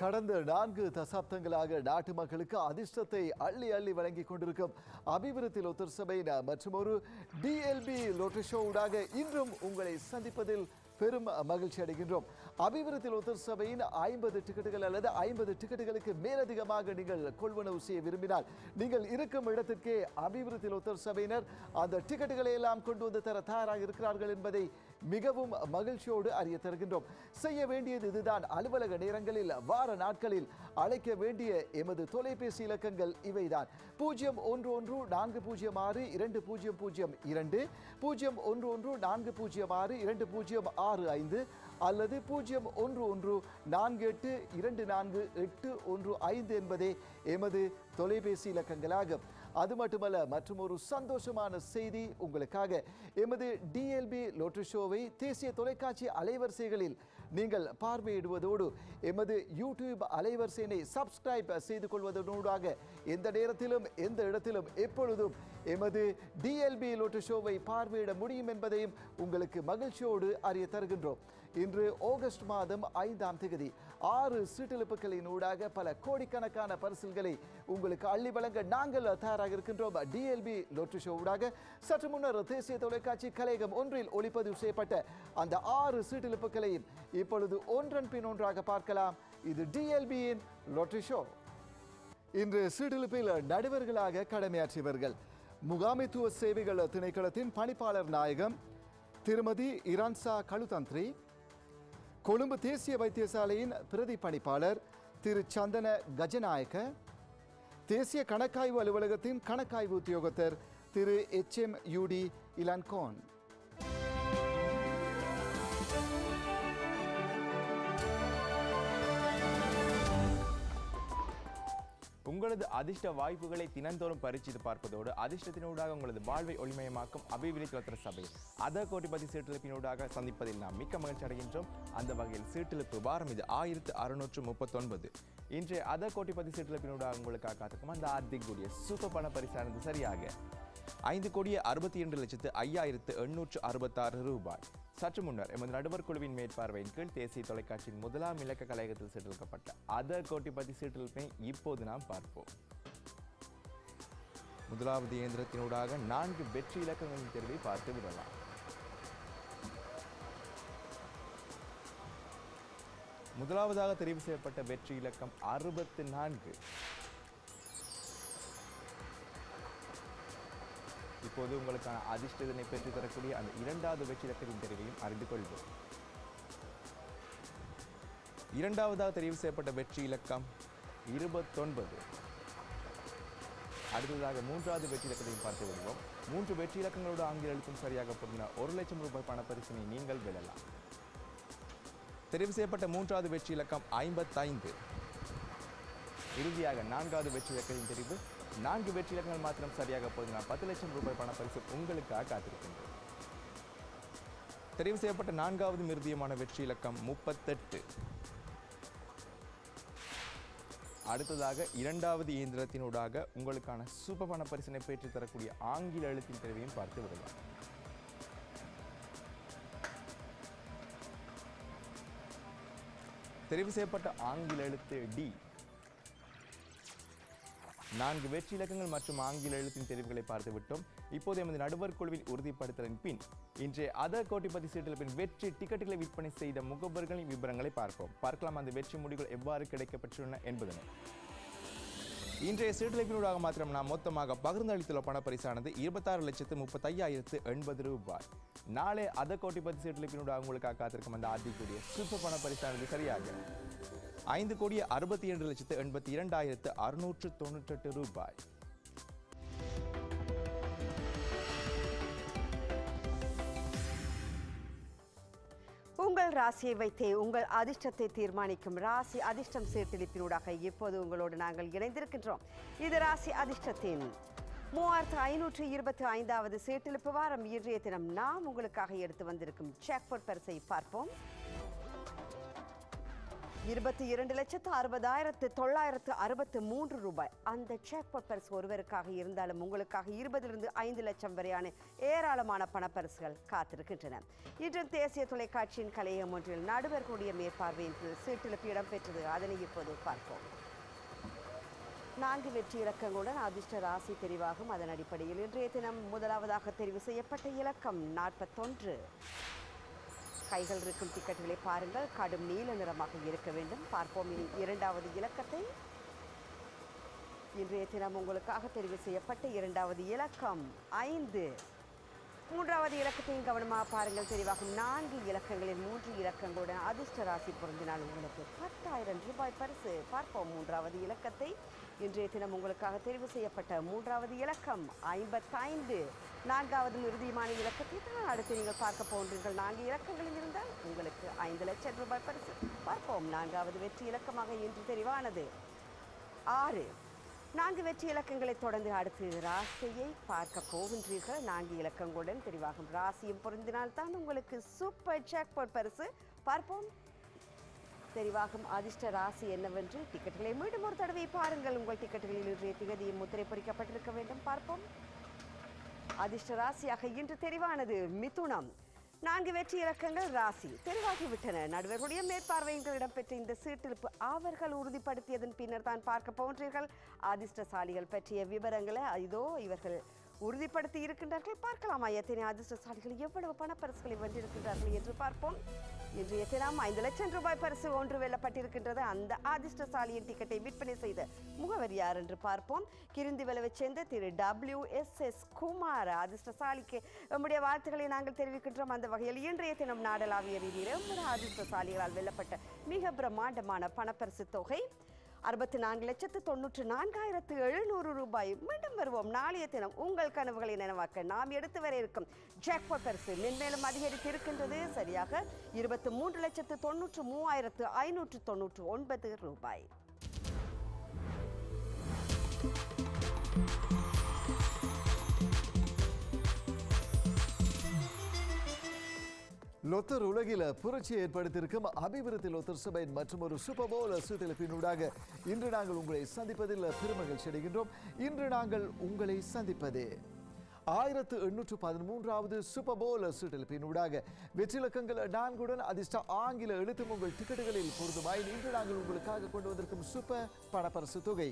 கடந்த நான்கு தசாப்தங்களாக நாட்டு மக்களுக்கு அதிர்ஷ்டத்தை அள்ளி அள்ளி வழங்கி கொண்டிருக்கும் அபிவிருத்தி லோத்தர் சபையின் மற்றும் ஒரு டிஎல்பி லோட்டர் ஷோ ஊடாக இன்றும் உங்களை சந்திப்பதில் பெரும் மகிழ்ச்சி அடைகின்றோம். அபிவிருத்தி லோத்தர் சபையின் ஐம்பது டிக்கெட்டுகள் அல்லது ஐம்பது டிக்கெட்டுகளுக்கு மேலதிகமாக நீங்கள் கொள்வனவு செய்ய விரும்பினால் நீங்கள் இருக்கும் இடத்திற்கே அபிவிருத்தி லோத்தர் சபையினர் அந்த டிக்கெட்டுகளை எல்லாம் கொண்டு வந்து தர தயாராக இருக்கிறார்கள் என்பதை மிகவும் மகிழ்ச்சியோடு அறிய தருகின்றோம். செய்ய வேண்டியது இதுதான். அலுவலக நேரங்களில் வார நாட்களில் அழைக்க வேண்டிய எமது தொலைபேசி இலக்கங்கள் இவைதான். பூஜ்ஜியம் ஒன்று ஒன்று நான்கு பூஜ்ஜியம் ஆறு இரண்டு பூஜ்ஜியம் பூஜ்ஜியம் இரண்டு பூஜ்ஜியம் ஒன்று ஒன்று நான்கு பூஜ்ஜியம் ஆறு இரண்டு பூஜ்ஜியம் ஆறு ஐந்து அல்லது பூஜ்ஜியம் ஒன்று ஒன்று நான்கு எட்டு இரண்டு நான்கு எட்டு ஒன்று ஐந்து என்பதே எமது தொலைபேசி இலக்கங்களாகும். அது மட்டுமல்ல மற்றும் ஒரு சந்தோஷமான செய்தி உங்களுக்காக. எமது டிஎல்பி லோட்டரி ஷோவை தேசிய தொலைக்காட்சி அலைவரிசைகளில் நீங்கள் பார்வையிடுவதோடு எமது யூடியூப் அலைவரிசையினை சப்ஸ்கிரைப் செய்து கொள்வதனூடாக எந்த நேரத்திலும் எந்த இடத்திலும் எப்பொழுதும் எமது டிஎல்பி லோட்டு ஷோவை பார்வையிட முடியும் என்பதையும் உங்களுக்கு மகிழ்ச்சியோடு அறிய தருகின்றோம். இன்று ஆகஸ்ட் மாதம் ஐந்தாம் தேதி ஆறு சீட்டெழுப்புகளின் ஊடாக பல கோடிக்கணக்கான பரிசில்களை உங்களுக்கு அள்ளி வழங்க நாங்கள் தயாராக இருக்கின்றோம். டிஎல்பி லோட்டரி ஷோ ஊடாக சற்று முன்னர் தேசிய தொலைக்காட்சி கலையகம் ஒன்றில் ஒளிப்பதிவு செய்யப்பட்ட அந்த ஆறு சீட்டெழுப்புகளையும் இப்பொழுது ஒன்றன் பின் ஒன்றாக பார்க்கலாம். இது டிஎல்பியின் லோட்டரி ஷோ இன்று சீட்டெழுப்பில் நடுவர்களாக கடமையாற்றியவர்கள் முகாமைத்துவ சேவைகள் திணைக்களத்தின் பணிப்பாளர் நாயகம் திருமதி இரான்சா கழுதந்திரி கொழும்பு தேசிய வைத்தியசாலையின் பிரதி பணிப்பாளர் திரு சந்தன கஜநாயக்க தேசிய கணக்காய்வு அலுவலகத்தின் கணக்காய்வு உத்தியோகத்தர் திரு எச் எம் யூடி இலான்கோன் உங்களது அதிர்ஷ்ட வாய்ப்புகளை தினந்தோறும் பரிச்சித்து பார்ப்பதோடு அதிர்ஷ்டத்தினூடாக உங்களது வாழ்வை ஒளிமயமாக்கும் அபிவிருத்தி லோத்தர சபை அத கோட்டிபதி சீட்டிழப்பினூடாக சந்திப்பதில் நாம் மிக்க மகிழ்ச்சி அடைகின்றோம். அந்த வகையில் சீட்டிழப்பு வாரம் இது ஆயிரத்து அறுநூற்று முப்பத்தொன்பது. இன்றைய அத கோட்டிபதி சீட்டிழப்பினூடாக உங்களுக்காக காத்துக்கும் அந்த ஆர்த்திக்கூடிய சூப்பர் பண பரிசானது சரியாக ஐந்து கோடியே அறுபத்தி இரண்டு லட்சத்து ஐயாயிரத்து எண்ணூற்று அறுபத்தாறு ரூபாய். சற்று முன்னர் எமது நடுவர் குழுவின் மேற்பார்வையின் கீழ் தேசிய தொலைக்காட்சியின் முதலாம் இலக்க கலையகத்தில் சீட்டெழுக்கப்பட்ட அதர் கோட்டிபதி சீட்டெழுப்பை இப்போது நாம் பார்ப்போம். முதலாவது இயந்திரத்தினூடாக நான்கு வெற்றி இலக்கங்களின் தேர்வை பார்த்து விடலாம். முதலாவதாக தெரிவு செய்யப்பட்ட வெற்றி இலக்கம் அறுபத்து நான்கு. இப்போது உங்களுக்கான அதிர்ஷ்டத்தினை பெற்று தரக்கூடிய அந்த இரண்டாவது வெற்றி தெரிவையும் அறிந்து கொள்வோம். இரண்டாவதாக தெரிவு செய்யப்பட்ட வெற்றி இலக்கம் இருபத்தொன்பது. அடுத்ததாக மூன்றாவது வெற்றி இலக்கத்தையும் பார்த்து விடுவோம் மூன்று வெற்றி இலக்கங்களோடு ஆங்கில எழுத்தும் சரியாக பொருந்தின ஒரு லட்சம் ரூபாய் பணப்பரிசனை நீங்கள் வெல்லலாம். தெரிவு செய்யப்பட்ட மூன்றாவது வெற்றி இலக்கம் ஐம்பத்தைந்து. இறுதியாக நான்காவது வெற்றி இலக்கத்தின் தெரிவு நான்கு வெற்றி இலக்கங்கள் மாத்திரம் சரியாக போதுனால் பத்து லட்சம் ரூபாய் பணப்பரிசு உங்களுக்காக காத்திருக்கின்றது தெரிவு செய்யப்பட்ட நான்காவது மிருதியமான வெற்றி இலக்கம் முப்பத்தெட்டு. அடுத்ததாக இரண்டாவது இயந்திரத்தினூடாக உங்களுக்கான சூப்பர் பண பரிசனை பெற்று தரக்கூடிய ஆங்கில எழுத்தின் தெரிவையும் பார்த்து விடலாம். தெரிவு செய்யப்பட்ட ஆங்கில எழுத்து டி. நான்கு வெற்றி இலக்கங்கள் மற்றும் ஆங்கில எழுத்தின் தெரிவுகளை பார்த்துவிட்டோம் இப்போது எமது நடுவர் குழுவின் உறுதிப்படுத்தலின் பின் இன்றைய அதர் கோட்டிபதி சீட்டில் வெற்றி டிக்கெட்டுகளை விற்பனை செய்த முகவர்களின் விவரங்களை பார்ப்போம். பார்க்கலாம் அந்த வெற்றி முடிவுகள் எவ்வாறு கிடைக்கப்பட்டுள்ளன என்பதனை. இன்றைய சீட்டளிப்பினூடாக மாத்திரம் நாம் மொத்தமாக பகிர்ந்து அளித்துள்ள பணப்பரிசானது இருபத்தாறு லட்சத்து முப்பத்தையாயிரத்து எண்பது ரூபாய். நாளை அத கோட்டிபதி சீட்டளிப்பினூடாக உங்களுக்காக காத்திருக்கும் அந்த ஆதிக்கூடிய சூப்பர் பணப்பரிசானது சரியாக. ஐந்து கோடி அறுபத்தி இரண்டு லட்சத்து எண்பத்தி இரண்டாயிரத்து அறுநூற்று தொண்ணூற்றெட்டு ரூபாய். உங்கள் ராசியை வைத்தே உங்கள் அதிர்ஷ்டத்தை தீர்மானிக்கும் ராசி அதிர்ஷ்டம் சீர்திருப்பினூடாக இப்போது உங்களோடு நாங்கள் இணைந்திருக்கின்றோம். இது ராசி அதிர்ஷ்டத்தின் மூவாயிரத்து ஐநூற்று இருபத்தி ஐந்தாவது சீட்டிழுப்பு வாரம். இன்றைய தினம் நாம் உங்களுக்காக எடுத்து வந்திருக்கும் ஜாக்பாட் பரிசை பார்ப்போம். இருபத்தி இரண்டு லட்சத்து அறுபதாயிரத்து தொள்ளாயிரத்து அறுபத்து மூன்று ரூபாய். அந்த ஜாக்பாட் பரிசு ஒருவருக்காக இருந்தாலும் உங்களுக்காக இருபதிலிருந்து ஐந்து லட்சம் வரையான ஏராளமான பணப்பரிசுகள் காத்திருக்கின்றன. இன்று தேசிய தொலைக்காட்சியின் கலையகம் ஒன்றில் நடுவர்களுடைய மேற்பார்வையின் கீழ் சீட்டிழப்பு இடம்பெற்றது. அதனை இப்போது பார்ப்போம். நான்கு வெற்றி இலக்கங்களுடன் அதிர்ஷ்ட ராசி தெரிவாகும். அதன் அடிப்படையில் இன்றைய தினம் முதலாவதாக தெரிவு செய்யப்பட்ட இலக்கம் நாற்பத்தொன்று. கைகள் இருக்கும் டிக்கெட்டுகளை பாருங்கள். கடும் நீல நிறமாக இருக்க வேண்டும். பார்ப்போம். இனி இரண்டாவது இலக்கத்தை. இன்றைய தினம் உங்களுக்காக தெரிவு செய்யப்பட்ட இரண்டாவது இலக்கம் ஐந்து. மூன்றாவது இலக்கத்தையும் கவனமாக பாருங்கள். தெரிவாகும் நான்கு இலக்கங்களில் மூன்று இலக்கங்களுடன் அதிர்ஷ்ட ராசி பொருந்தினால் உங்களுக்கு பத்தாயிரம் ரூபாய் பரிசு. பார்ப்போம். மூன்றாவது இலக்கத்தை. இன்றைய தினம் உங்களுக்காக தெரிவு செய்யப்பட்ட மூன்றாவது இலக்கம் ஐம்பத்தைந்து. நான்காவது இறுதியுமான இலக்கத்தை தான் அடுத்து நீங்கள் பார்க்க போன்றீர்கள் நான்கு இலக்கங்களில் இருந்தால் உங்களுக்கு ஐந்து லட்சம் ரூபாய் பரிசு. பார்ப்போம். நான்காவது வெற்றி இலக்கமாக இன்று தெரிவானது. ஆறு. நான்கு வெற்றி இலக்கங்களை தொடர்ந்து அடுத்து ராசியை பார்க்க போகின்றீர்கள். நான்கு இலக்கங்களுடன் தெரிவாகும். ராசியும் பொருந்தினால்தான் உங்களுக்கு சூப்பர் ஜாக்பாட் பரிசு. பார்ப்போம். தெரிவாகும் அதிர்ஷ்ட ராசி என்னவென்று. டிக்கெட்டுகளை மீண்டும் ஒரு தடவை பாருங்கள். உங்கள் டிக்கெட்டுகளில் இன்றைய திகதியும் முத்திரை பொறிக்கப்பட்டிருக்க வேண்டும். பார்ப்போம். அதிர்ஷ்ட ராசியாக இன்று தெரிவானது மிதுனம். நான்கு வெற்றி இலக்கங்கள் ராசி. தெரிவாகிவிட்டன. நடுவர்களுடைய மேற்பார்வையில் இடம்பெற்ற இந்த சீட்டிருப்பு அவர்கள் உறுதிப்படுத்தியதன் பின்னர் தான் பார்க்க போன்றீர்கள் அதிர்ஷ்டசாலிகள் பற்றிய விவரங்களை இதோ இவர்கள் உறுதிப்படுத்தி இருக்கின்றார்கள். பார்க்கலாமா எத்தனை அதிர்ஷ்டசாலிகள் எவ்வளவு பணப்பரிசுகளை வென்றிருக்கின்றார்கள் என்று பார்ப்போம். இன்றைய தினம் ஐந்து லட்சம் ரூபாய் பரிசு ஒன்று வெல்லப்பட்டிருக்கின்றது. அந்த அதிர்ஷ்டசாலியின் டிக்கெட்டை விற்பனை செய்த முகவர் யார் என்று பார்ப்போம். கிருந்தி விளைவைச் சேர்ந்த Thiru W S S Kumar அதிர்ஷ்டசாலிக்கு நம்முடைய வாழ்த்துக்களை நாங்கள் தெரிவிக்கின்றோம். அந்த வகையில் இன்றைய தினம் நாடளாவிய ரீதியில் அதிர்ஷ்டசாலிகளால் வெல்லப்பட்ட மிக பிரம்மாண்டமான பணப்பரிசு தொகை அறுபத்தி நான்கு லட்சத்து தொண்ணூற்று நான்காயிரத்து எழுநூறு ரூபாய். மீண்டும் வருவோம். நாளைய தினம் உங்கள் கனவுகளை நினைவாக்க நாம் எடுத்து வர இருக்கும் ஜாக்பாட் பரிசு மென்மேலும் அதிகரித்து இருக்கின்றது சரியாக இருபத்தி மூன்று லட்சத்து தொண்ணூற்று மூவாயிரத்து ஐநூற்று தொண்ணூற்று ஒன்பது ரூபாய். லொத்தர் உலகில புரட்சியை ஏற்படுத்தியிருக்கும் அபிவிருத்தி லொத்தர் சபையின் மற்றும் ஒரு சூப்பர் போல் இன்று நாங்கள் உங்களை சந்திப்பதில் பெருமகிழ்ச்சி அடைகின்றோம். இன்று நாங்கள் உங்களை சந்திப்பது ஆயிரத்து எண்ணூற்று பதிமூன்றாவது சூப்பர் சுட்டெழுப்பினூடாக சீட்டெழுப்பினூடாக வெற்றிலக்கங்கள் நான்குடன் அதிர்ஷ்ட ஆங்கில எழுத்தும் உங்கள் டிக்கெட்டுகளில் பொருந்துமாய் இன்று நாங்கள் உங்களுக்காக கொண்டு வந்திருக்கும் சூப்பர் பணப்பரசு தொகை.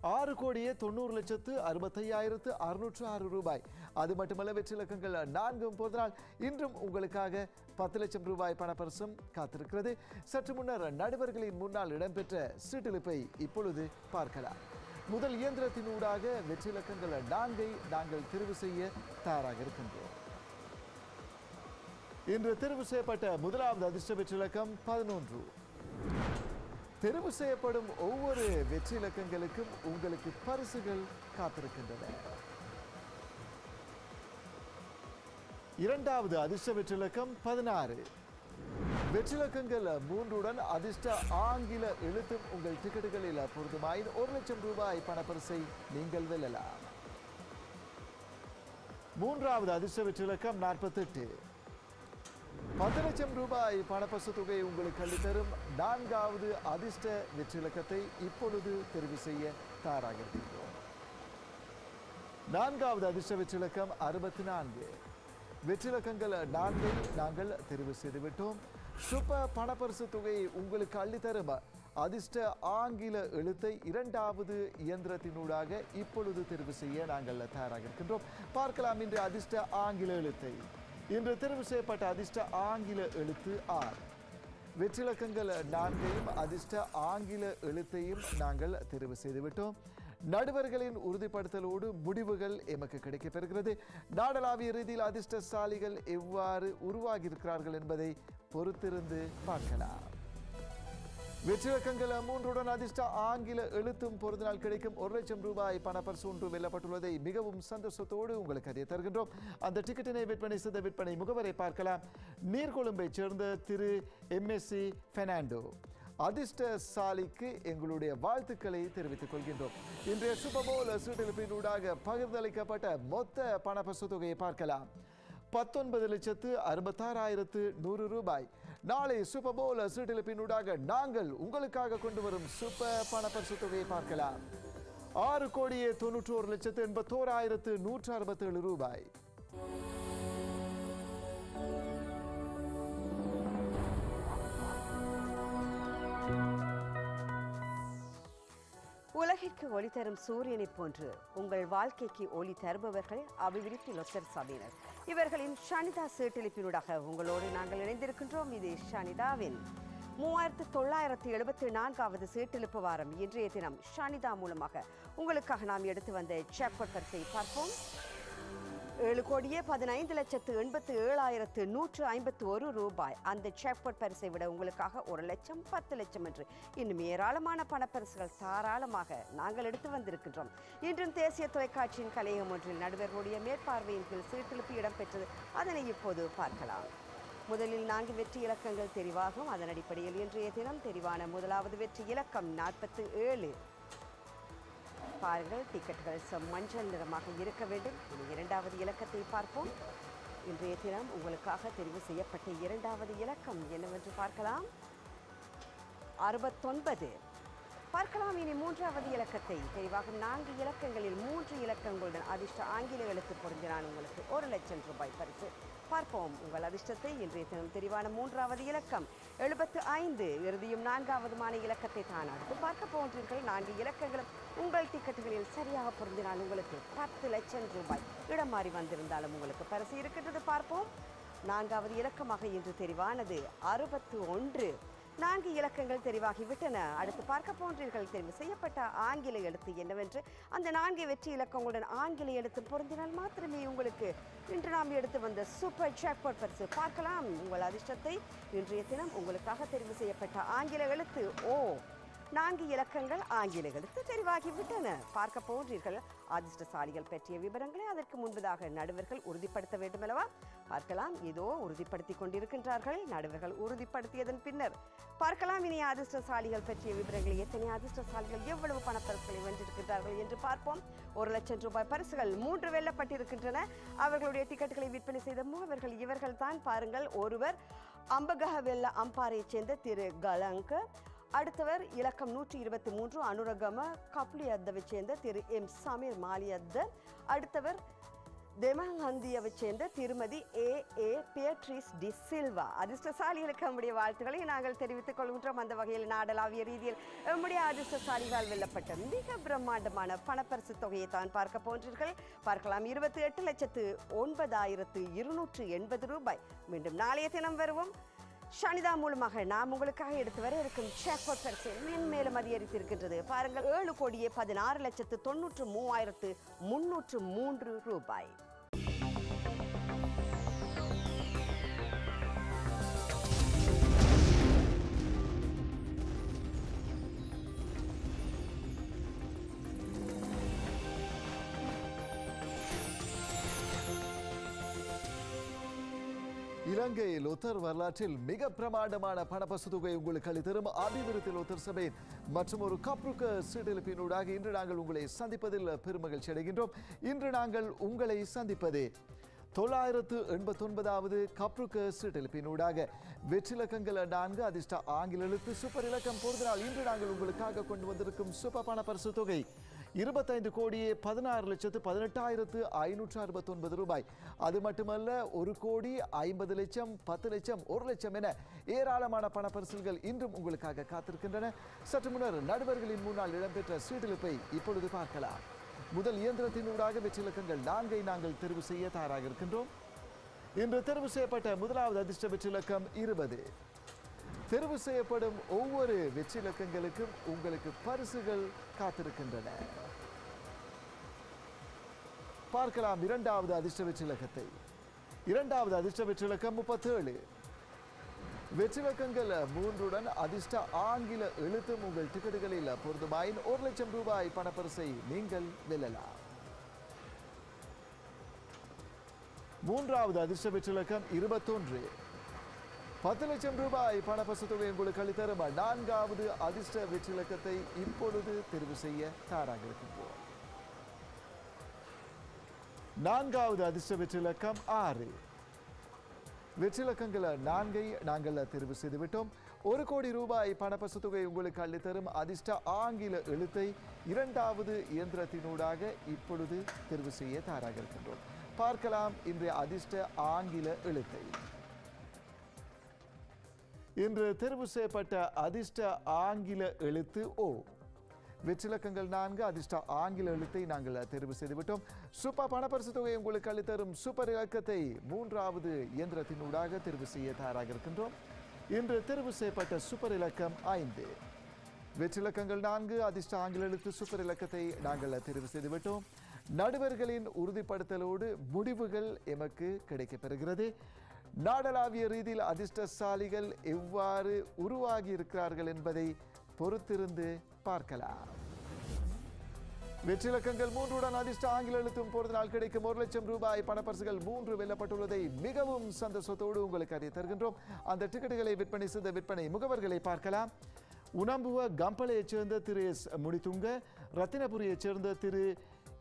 ஆறு கோடியே தொண்ணூறு லட்சத்து அறுபத்தையாயிரத்து அறுநூற்று ஆறு ரூபாய். அது மட்டுமல்ல வெற்றிலக்கங்கள் நான்கும். போதனால் இன்றும் உங்களுக்காக பத்து லட்சம் ரூபாய் பணப்பரிசும் காத்திருக்கிறது. சற்று முன்னர் நடுவர்களின் முன்னால் இடம்பெற்ற சீட்டிழிப்பை இப்பொழுது பார்க்கலாம். முதல் இயந்திரத்தினூடாக வெற்றிலக்கங்கள் நான்கை நாங்கள் தெரிவு செய்ய தயாராக இருக்கின்றோம். இன்று தெரிவு செய்யப்பட்ட முதலாவது அதிர்ஷ்ட வெற்றிலக்கம் பதினொன்று. தெரிவு செய்யப்படும் ஒவ்வொரு வெற்றி இலக்கங்களுக்கும் உங்களுக்கு பரிசுகள் காத்திருக்கின்றன. இரண்டாவது அதிர்ஷ்ட வெற்றிலக்கம் பதினாறு. வெற்றிலக்கங்கள் மூன்றுடன் அதிர்ஷ்ட ஆங்கில எழுத்தும் உங்கள் டிக்கெட்டுகளில் பொருதுமாயின் ஒரு லட்சம் ரூபாய் பணப்பரிசை நீங்கள் வெல்லலாம். மூன்றாவது அதிர்ஷ்ட வெற்றிலக்கம் நாற்பத்தெட்டு. பத்து லட்சம் ரூபாய் பணப்பசு தொகை உங்களுக்கு அளித்தரும் நான்காவது அதிர்ஷ்ட வெற்றிலக்கத்தை இப்பொழுது தெரிவு செய்ய தயாராக இருக்கின்றோம். நான்காவது அதிர்ஷ்ட வெற்றிலக்கம் அறுபத்தி நான்கு வெற்றிலக்கங்கள் நான்கை நாங்கள் தெரிவு செய்துவிட்டோம். சுப பணப்பரிசு தொகையை உங்களுக்கு அள்ளித்தரும் அதிர்ஷ்ட ஆங்கில எழுத்தை இரண்டாவது இயந்திரத்தினூடாக இப்பொழுது தெரிவு செய்ய நாங்கள் தயாராக இருக்கின்றோம். பார்க்கலாம் இன்று அதிர்ஷ்ட ஆங்கில எழுத்தை. இன்று தெரிவு செய்யப்பட்ட அதிர்ஷ்ட ஆங்கில எழுத்து ஆர். வெற்றிலக்கங்கள் நான்கையும் அதிர்ஷ்ட ஆங்கில எழுத்தையும் நாங்கள் தெரிவு செய்துவிட்டோம். நடுவர்களின் உறுதிப்படுத்தலோடு முடிவுகள் எமக்கு கிடைக்கப்பெறுகிறது. நாடளாவிய ரீதியில் அதிர்ஷ்டசாலிகள் எவ்வாறு உருவாகியிருக்கிறார்கள் என்பதை பொறுத்திருந்து பார்க்கலாம். வெற்றிலக்கங்கள் மூன்றுடன் அதிர்ஷ்ட ஆங்கில எழுத்தும் பொருந்தினால் கிடைக்கும் ஒரு லட்சம் ரூபாய் பணப்பரிசு ஒன்று வெல்லப்பட்டுள்ளதை மிகவும் சந்தோஷத்தோடு உங்களுக்கு அறிய தருகின்றோம். அந்த டிக்கெட்டினை விற்பனை செய்த விற்பனை முகவரை பார்க்கலாம். நீர்கொழும்பைச் சேர்ந்த திரு எம்எஸ்சி பெர்னாண்டோ. அதிர்ஷ்டசாலிக்கு எங்களுடைய வாழ்த்துக்களை தெரிவித்துக் கொள்கின்றோம். இன்றைய சுபபோல சீட்டெழுப்பினூடாக பகிர்ந்தளிக்கப்பட்ட மொத்த பணப்பரிசு தொகையை பார்க்கலாம். பத்தொன்பது லட்சத்து அறுபத்தாறாயிரத்து நூறு ரூபாய். நாளை சூப்பர் போல் பின்னூடாக நாங்கள் உங்களுக்காக கொண்டு வரும் சூப்பர் பணப்பரிசு தொகையை பார்க்கலாம். ஆறு கோடியே தொண்ணூற்றோரு லட்சத்து எண்பத்தோராயிரத்து நூற்று அறுபத்தேழு ரூபாய். உலகிற்கு ஒளி தரும் சூரியனைப் போன்று உங்கள் வாழ்க்கைக்கு ஒளி தருபவர்கள் அபிவிருத்தி லொத்தர் சபையினர் இவர்களின் ஷனிதா சீட்டெழுப்பினூடாக உங்களோடு நாங்கள் இணைந்திருக்கின்றோம். இது ஷனிதாவின் மூவாயிரத்து தொள்ளாயிரத்து எழுபத்தி நான்காவது சீட்டெழுப்பு வாரம். இன்றைய தினம் ஷனிதா மூலமாக உங்களுக்காக நாம் எடுத்து வந்த ஜாக்பாட் பரிசை பார்ப்போம். ஏழு கோடியே பதினைந்து லட்சத்து எண்பத்து ஏழாயிரத்து நூற்று ஐம்பத்து ஒரு ரூபாய். அந்த ஜாக்பாட் பரிசை விட உங்களுக்காக ஒரு லட்சம் பத்து லட்சம் என்று இன்னும் ஏராளமான பணப்பரிசுகள் தாராளமாக நாங்கள் எடுத்து வந்திருக்கின்றோம். இன்றும் தேசிய தொலைக்காட்சியின் கலையகம் ஒன்றில் நடுவர்களுடைய மேற்பார்வையின் கீழ் சீட்டெழுப்பு இடம்பெற்றது. அதனை இப்போது பார்க்கலாம். முதலில் நான்கு வெற்றி இலக்கங்கள் தெரிவாகும். அதன் அடிப்படையில் இன்றைய தினம் தெரிவான முதலாவது வெற்றி இலக்கம் நாற்பத்து ஏழு. பாருங்கள் டிக்கெட்டுகள் மஞ்சள் நிறமாக இருக்க வேண்டும். இனி இரண்டாவது இலக்கத்தை பார்ப்போம். இன்றைய தினம் உங்களுக்காக தெரிவு செய்யப்பட்ட இரண்டாவது இலக்கம் என்னவென்று பார்க்கலாம். அறுபத்தொன்பது. பார்க்கலாம் இனி மூன்றாவது இலக்கத்தை. தெளிவாக நான்கு இலக்கங்களில் மூன்று இலக்கங்களுடன் அதிர்ஷ்ட ஆங்கில எழுத்து பொருந்தினான் உங்களுக்கு ஒரு லட்சம் ரூபாய் பரிசு. பார்ப்போம். உங்கள் அதிர்ஷ்டத்தை இன்றைய தினம் தெரிவான மூன்றாவது இலக்கம். எழுபத்து ஐந்து இறுதியும் நான்காவதுமான இலக்கத்தை தான் அடுத்து பார்க்க போன்றீர்கள் நான்கு இலக்கங்களும் உங்கள் டிக்கெட்டுகளில் சரியாக பொருந்தினால் உங்களுக்கு பத்து லட்சம் ரூபாய் இடம் மாறி வந்திருந்தாலும் உங்களுக்கு பரிசு இருக்கின்றது. பார்ப்போம். நான்காவது இலக்கமாக இன்று தெரிவானது அறுபத்து ஒன்று. நான்கு இலக்கங்கள் தெரிவாகிவிட்டன. அடுத்து பார்க்க போன்றீர்கள் தெரிவு செய்யப்பட்ட ஆங்கில எழுத்து என்னவென்று? அந்த நான்கு வெற்றி இலக்கங்களுடன் ஆங்கில எழுத்து பொருந்தினால் மாத்திரமே உங்களுக்கு இன்று நாம் எடுத்து வந்த சூப்பர் ஜாக்பாட் பரிசு. பார்க்கலாம். உங்கள் அதிர்ஷ்டத்தை இன்றைய தினம் உங்களுக்காக தெரிவு செய்யப்பட்ட ஆங்கில எழுத்து ஓ. நான்கு இலக்கங்கள் ஆங்கில தெரிவாகிவிட்டன. பார்க்க போன்றீர்கள் அதிர்ஷ்டசாலிகள் பற்றிய விவரங்களை அதற்கு முன்பதாக நடுவர்கள் உறுதிப்படுத்த வேண்டுமல்லவா? பார்க்கலாம் இதோ உறுதிப்படுத்தி கொண்டிருக்கின்றார்கள். நடுவர்கள் உறுதிப்படுத்தியதன் பின்னர் பார்க்கலாம் இனி அதிர்ஷ்டசாலிகள் பற்றிய விவரங்களை எத்தனை அதிர்ஷ்டசாலிகள் எவ்வளவு பணப்பரிசுகளை வென்றிருக்கின்றார்கள் என்று பார்ப்போம். ஒரு லட்சம் ரூபாய் பரிசுகள் மூன்று வெல்லப்பட்டிருக்கின்றன. அவர்களுடைய டிக்கெட்டுகளை விற்பனை செய்த மூவர்கள் இவர்கள் தான் பாருங்கள் ஒருவர் அம்பகஹ வெல்ல அம்பாரைச் சேர்ந்த திரு கலங்க அடுத்தவர் இலக்கம் நூற்றி இருபத்தி மூன்று அனுரகம கப்ளியத்தவை சேர்ந்த திரு எம் சமீர் மாலியத்த அடுத்தவர் தெமஹந்தியவை சேர்ந்த திருமதி ஏ ஏ பியட்ரிஸ் டி சில்வா. அதிர்ஷ்டசாலிகளுக்கு நம்முடைய வாழ்த்துக்களை நாங்கள் தெரிவித்துக் கொள்கின்றோம். அந்த வகையில் நாடளாவிய ரீதியில் நம்முடைய அதிர்ஷ்டசாலிகளால் வெல்லப்பட்ட மிக பிரம்மாண்டமான பணப்பரிசு தொகையை தான் பார்க்க போன்றீர்கள் பார்க்கலாம். இருபத்தி எட்டு லட்சத்து ஒன்பதாயிரத்து இருநூற்று எண்பது ரூபாய். மீண்டும் நாளைய தினம் வருவோம். சனிதா மூலமாக நாம் உங்களுக்காக எடுத்து வர இருக்கும் ஜாக்பாட் பரிசு மென்மேலும் அதிகரித்திருக்கின்றது. பாருங்கள் ஏழு கோடியே பதினாறு லட்சத்து தொண்ணூற்று மூவாயிரத்து முன்னூற்று மூன்று ரூபாய். இலங்கை லொத்தர் வரலாற்றில் மிக பிரமாண்டமான பணப்பசு தொகை உங்களுக்கு அளித்தரும் அபிவிருத்தி லொத்தர் சபை மற்றும் ஒரு கப்ருக்க சீட்டெழுப்பினூடாக இன்று நாங்கள் உங்களை சந்திப்பதில் பெருமகிழ்ச்சி அடைகின்றோம். இன்று நாங்கள் உங்களை சந்திப்பதே தொள்ளாயிரத்து எண்பத்தொன்பதாவது கப்ருக்க சீட்டெழுப்பினூடாக வெற்றிலக்கங்கள் நான்கு அதிர்ஷ்ட ஆங்கில எழுத்து சூப்பர் இலக்கம் பொறுத்தனால் இன்று நாங்கள் உங்களுக்காக கொண்டு வந்திருக்கும் சூப்பர் பண பரிசு தொகை இருபத்தைந்து கோடியே பதினாறு லட்சத்து பதினெட்டாயிரத்து ஐநூற்று அறுபத்தொன்பது ரூபாய். அது மட்டுமல்ல ஒரு கோடி ஐம்பது லட்சம் பத்து லட்சம் ஒரு லட்சம் என ஏராளமான பண பரிசல்கள் இன்றும் உங்களுக்காக காத்திருக்கின்றன. சற்று முன்னர் நடுவர்களின் முன்னால் இடம்பெற்ற சீட்டிழப்பை இப்பொழுது பார்க்கலாம். முதல் இயந்திரத்தின் ஊடாக வெற்றி இலக்கங்கள் நான்கை நாங்கள் தெரிவு செய்ய தயாராக இருக்கின்றோம். இன்று தெரிவு செய்யப்பட்ட முதலாவது அதிர்ஷ்ட வெற்றிலக்கம் இருபது. தெரிவு செய்யப்படும் ஒவ்வொரு வெற்றிலக்கங்களுக்கும் உங்களுக்கு பரிசுகள் காத்திருக்கின்றன. பார்க்கலாம் இரண்டாவது அதிர்ஷ்ட வெற்றிலக்கத்தை இரண்டாவது அதிர்ஷ்ட வெற்றிலக்கம் முப்பத்தேழு. வெற்றிலக்கங்கள் மூன்றுடன் அதிர்ஷ்ட ஆங்கில எழுத்தும் உங்கள் டிக்கெட்டுகளில் பொருந்துமாயின் ஒரு லட்சம் ரூபாய் பணப்பரிசை நீங்கள் வெல்லலாம். மூன்றாவது அதிர்ஷ்ட வெற்றிலக்கம் இருபத்தொன்று. பத்து லட்சம் ரூபாய் பணப்பசு தொகை உங்களுக்கு அளித்தரும் நான்காவது அதிர்ஷ்ட வெற்றிலக்கத்தை இப்பொழுது தெரிவு செய்ய தயாராக இருக்கின்றோம். நான்காவது அதிர்ஷ்ட வெற்றிலக்கம் ஆறு. வெற்றிலக்கங்கள நான்கை நாங்கள் தெரிவு செய்துவிட்டோம். ஒரு கோடி ரூபாய் பணப்பசு தொகை உங்களுக்கு அள்ளித்தரும் அதிர்ஷ்ட ஆங்கில எழுத்தை இரண்டாவது இயந்திரத்தினூடாக இப்பொழுது தெரிவு செய்ய தயாராக இருக்கின்றோம். பார்க்கலாம் இன்றைய அதிர்ஷ்ட ஆங்கில எழுத்தை. இன்று தெரிவு செய்யப்பட்ட அதிர்ஷ்ட ஆங்கில எழுத்து ஓ. வெற்றிலக்கங்கள் நான்கு அதிர்ஷ்ட ஆங்கில எழுத்தை நாங்கள் தெரிவு செய்துவிட்டோம். சூப்பர் பணப்பரிசு தொகை உங்களுக்கு அளித்தரும் சூப்பர் இலக்கத்தை மூன்றாவது இயந்திரத்தினூடாக தெரிவு செய்ய தயாராக இருக்கின்றோம். இன்று தெரிவு செய்யப்பட்ட சூப்பர் இலக்கம் ஐந்து. வெற்றிலக்கங்கள் நான்கு அதிர்ஷ்ட ஆங்கில எழுத்து சூப்பர் இலக்கத்தை நாங்கள் தெரிவு செய்துவிட்டோம். நடுவர்களின் உறுதிப்படுத்தலோடு முடிவுகள் எமக்கு கிடைக்கப்பெறுகிறது. நாடளாவிய ரீதியில் அதிர்ஷ்டசாலிகள் எவ்வாறு உருவாகி இருக்கிறார்கள் என்பதை பொறுத்திருந்து பார்க்கலாம். வெற்றிலக்கங்கள் மூன்றுடன் அதிர்ஷ்ட ஆங்கில எழுத்தும் பொறுத்த நாள் கிடைக்கும். ஒரு லட்சம் ரூபாய் பணப்பரிசுகள் மூன்று வெல்லப்பட்டுள்ளதை மிகவும் சந்தோஷத்தோடு உங்களுக்கு அறிய தருகின்றோம். அந்த டிக்கெட்டுகளை விற்பனை செய்த விற்பனை முகவர்களை பார்க்கலாம். உணம்புவ கம்பளையைச் சேர்ந்த திரு எஸ் முடித்துங்க ரத்தினபுரியைச் சேர்ந்த திரு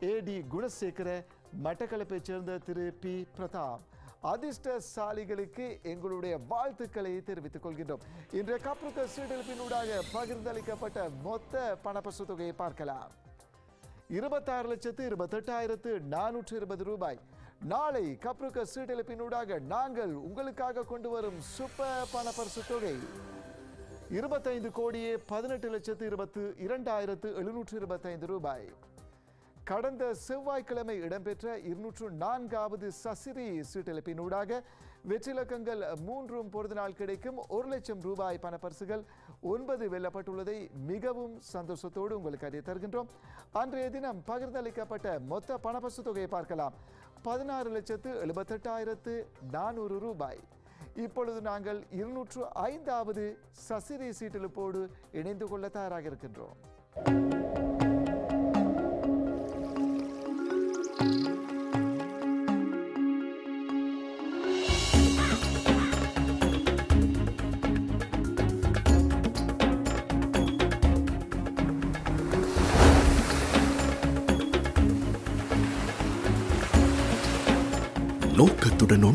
ஏ டி குணசேகர மட்டக்களப்பைச் சேர்ந்த திரு பி பிரதாப். அதிர்ஷ்டசாலிகளுக்கு எங்களுடைய வாழ்த்துக்களை தெரிவித்துக் கொள்கின்றோம். இன்றைய கப்ருக்க சீடெழுப்பினூடாக பகிர்ந்தளிக்கப்பட்ட மொத்த பணப்பசு தொகையை பார்க்கலாம். இருபத்தாறு லட்சத்து இருபத்தெட்டாயிரத்து நானூற்று இருபது ரூபாய். நாளை கப்ருக்க சீட்டெழுப்பினூடாக நாங்கள் உங்களுக்காக கொண்டு வரும் சூப்பர் பணப்பரிசு தொகை இருபத்தைந்து கோடியே பதினெட்டு லட்சத்து இருபத்து இரண்டாயிரத்து எழுநூற்று இருபத்தைந்து ரூபாய். கடந்த செவ்வாய்க்கிழமை இடம்பெற்ற இருநூற்று நான்காவது சசிரி சீட்டெழுப்பினூடாக வெற்றிலக்கங்கள் மூன்றும் பொழுது நாள் கிடைக்கும். ஒரு லட்சம் ரூபாய் பணப்பரிசுகள் ஒன்பது வெல்லப்பட்டுள்ளதை மிகவும் சந்தோஷத்தோடு உங்களுக்கு அறிய தருகின்றோம். அன்றைய தினம் பகிர்ந்தளிக்கப்பட்ட மொத்த பணப்பரிசு தொகையை பார்க்கலாம். பதினாறு லட்சத்து எழுபத்தெட்டாயிரத்து நானூறு ரூபாய். இப்பொழுது நாங்கள் இருநூற்று ஐந்தாவது சசிரி சீட்டெழுப்போடு இணைந்து கொள்ள தயாராக இருக்கின்றோம்.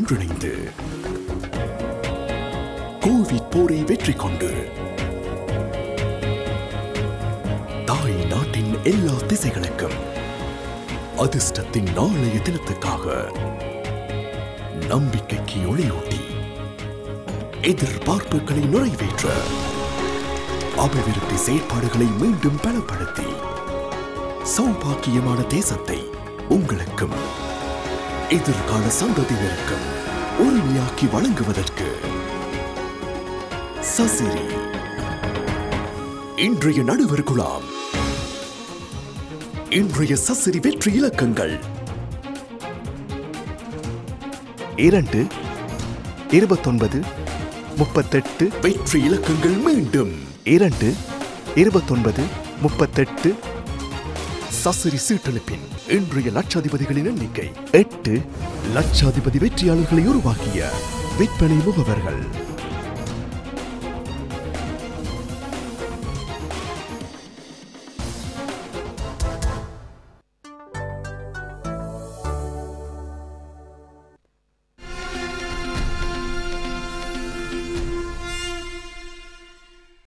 ஒன்றிணைந்து கோவிட் போரை வெற்றி கொண்டு தாய் நாட்டின் எல்லா திசைகளுக்கும் அதிர்ஷ்டத்தின் நாளைய தினத்துக்காக நம்பிக்கைக்கு ஒளியூட்டி எதிர்பார்ப்புகளை நிறைவேற்ற அபிவிருத்தி செயற்பாடுகளை மீண்டும் பலப்படுத்தி சௌபாக்கியமான தேசத்தை உங்களுக்கும் எதிர்கால சந்ததியினருக்கும் உரிமையாக்கி வழங்குவதற்கு. சசிரி. இன்றைய நடுவர் குழாம். இன்றைய சசிரி வெற்றி இலக்கங்கள். இரண்டு இருபத்தொன்பது முப்பத்தெட்டு. வெற்றி இலக்கங்கள் மீண்டும். இரண்டு இருபத்தொன்பது முப்பத்தெட்டு. சசிரி சீட்டெழுப்பின் இன்றைய லட்சாதிபதிகளின் எண்ணிக்கை எட்டு லட்சாதிபதி வெற்றியாளர்களை உருவாக்கிய விற்பனை முகவர்கள்.